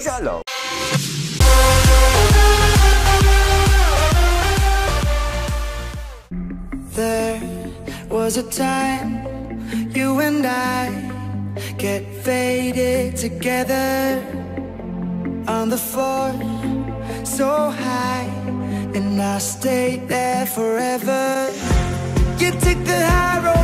szalał. There was a time you and I get faded together on the floor so high, and I stayed there forever. You took the high road,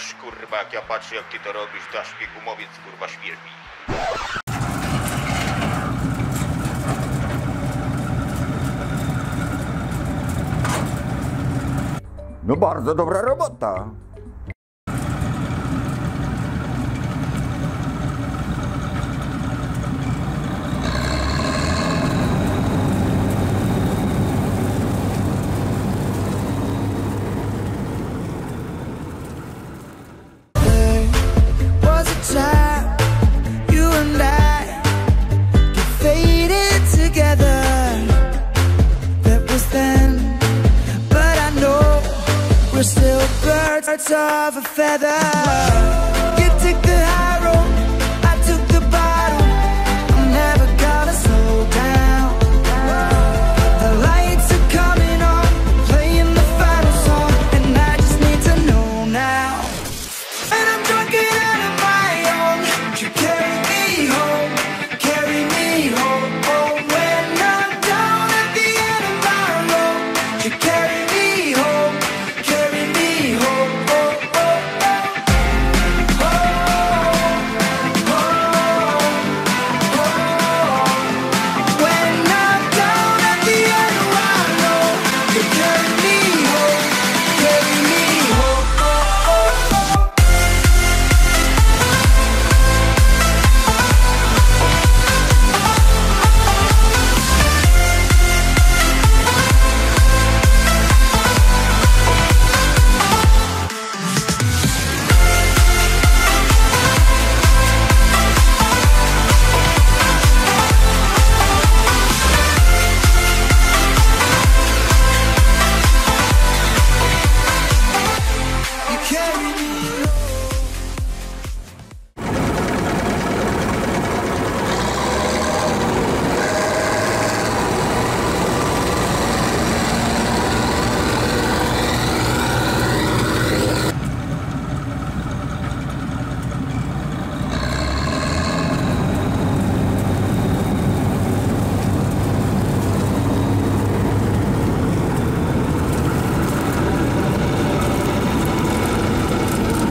Aż kurwa, jak ja patrzę jak ty to robisz, to aż gumowiec kurwa śmierdzi. No bardzo dobra robota. Birds of a feather.